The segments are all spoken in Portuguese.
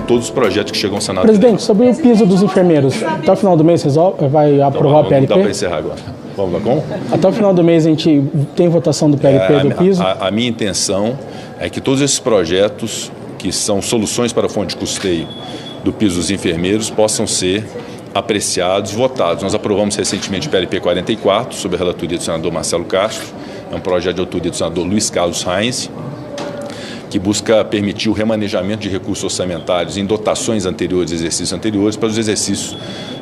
todos os projetos que chegam ao Senado. Presidente, sobre o piso dos enfermeiros, até o final do mês resolve, vai aprovar então, o PLP? Dá para encerrar agora. Vamos lá com? Até o final do mês a gente tem votação do PLP é, do piso? A, a, a minha intenção é que todos esses projetos, que são soluções para a fonte de custeio do piso dos enfermeiros, possam ser apreciados, votados. Nós aprovamos recentemente o PLP 44, sob a relatoria do senador Marcelo Castro, é um projeto de autoria do senador Luiz Carlos Reis, que busca permitir o remanejamento de recursos orçamentários em dotações anteriores, exercícios anteriores, para os exercícios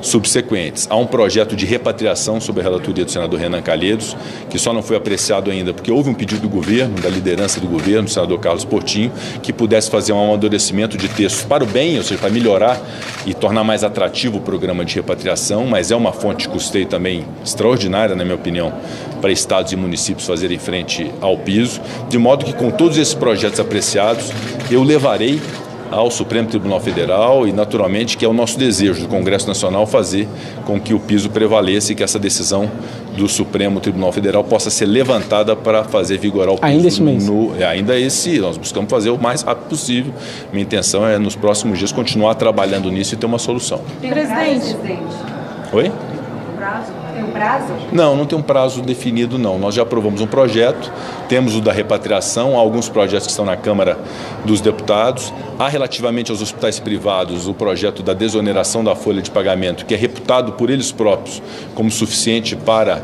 subsequentes. Há um projeto de repatriação sob a relatoria do senador Renan Calheiros, que só não foi apreciado ainda porque houve um pedido do governo, da liderança do governo, do senador Carlos Portinho, que pudesse fazer um amadurecimento de textos para o bem, ou seja, para melhorar e tornar mais atrativo o programa de repatriação, mas é uma fonte de custeio também extraordinária, na minha opinião, para estados e municípios fazerem frente ao piso, de modo que com todos esses projetos apreciados, eu levarei ao Supremo Tribunal Federal e, naturalmente, que é o nosso desejo do Congresso Nacional fazer com que o piso prevaleça e que essa decisão do Supremo Tribunal Federal possa ser levantada para fazer vigorar o piso. Ainda esse mês? No, é, ainda esse, nós buscamos fazer o mais rápido possível. Minha intenção é, nos próximos dias, continuar trabalhando nisso e ter uma solução. Presidente. Oi? Prazo? Tem um prazo? Não, não tem um prazo definido, não. Nós já aprovamos um projeto, temos o da repatriação, há alguns projetos que estão na Câmara dos Deputados. Há relativamente aos hospitais privados o projeto da desoneração da folha de pagamento, que é reputado por eles próprios como suficiente para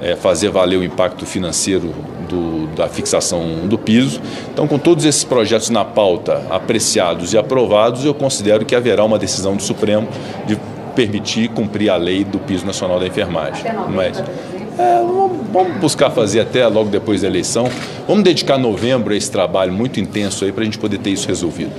é, fazer valer o impacto financeiro do, da fixação do piso. Então, com todos esses projetos na pauta apreciados e aprovados, eu considero que haverá uma decisão do Supremo de permitir cumprir a lei do piso nacional da enfermagem. Mas, é, vamos buscar fazer até logo depois da eleição. Vamos dedicar novembro a esse trabalho muito intenso aí para a gente poder ter isso resolvido.